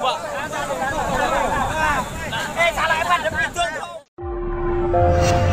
không ạ? Ê, trả lại em bạn, em tương không?